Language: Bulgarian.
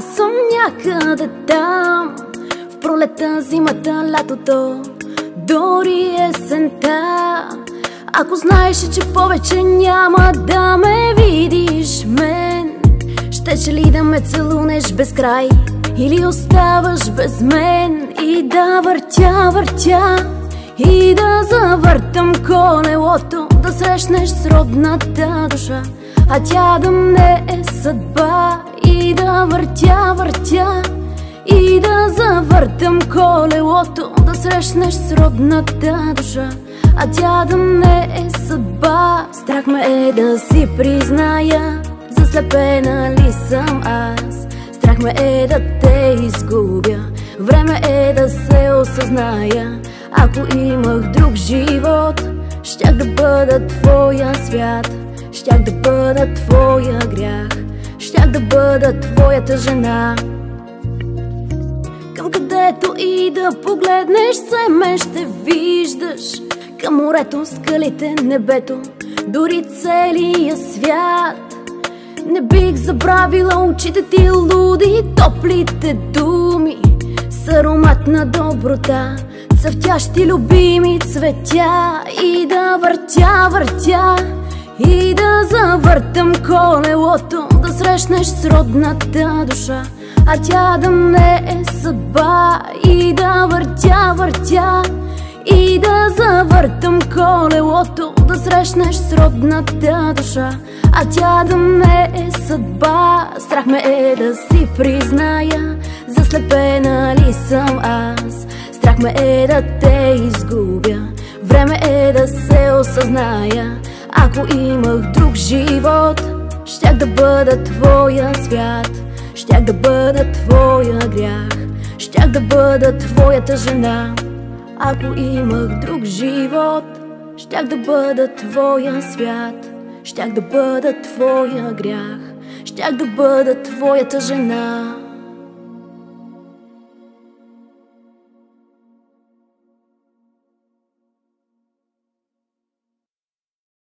съм някъде там. В пролета, зимата, лятото Дори есента. Ако знаеш, че повече няма да ме видиш мен Щеше ли да ме целунеш без край? Или оставаш без мен? И да въртя, въртя И да завъртам колелото Да срещнеш с родната душа а тя да не е съдба. И да въртя, въртя. И да завъртам колелото Да срещнеш с родната душа. А тя да не е съдба. Страх ме е да си призная. Заслепена ли съм аз? Страх ме е да те изгубя. Време е да се осъзная. Ако имах друг живот Щях да бъда твоя свят Щях да бъда твоя грях. Щях да бъда твоята жена. Към където и да погледнеш се мен ще виждаш. Към морето, скалите, небето Дори целия свят. Не бих забравила очите ти луди Топлите думи. С аромат на доброта Цъфтящи любими цветя. И да въртя, въртя и да завъртам колелото Да срещнеш с родната душа. А тя да не е съдба И да въртя, въртя. И да завъртам колелото Да срещнеш с родната душа. А тя да не е съдба Страх ме е да си призная. Заслепена ли съм аз? Страх ме е да те изгубя. Време е да се осъзная ако имах друг живот, щях да бъда твоя свят, щях да бъда твоя грях, щях да бъда твоята жена. Ако имах друг живот, щях да бъда твоя свят, щях да бъда твоя грях, щях да бъда твоята жена.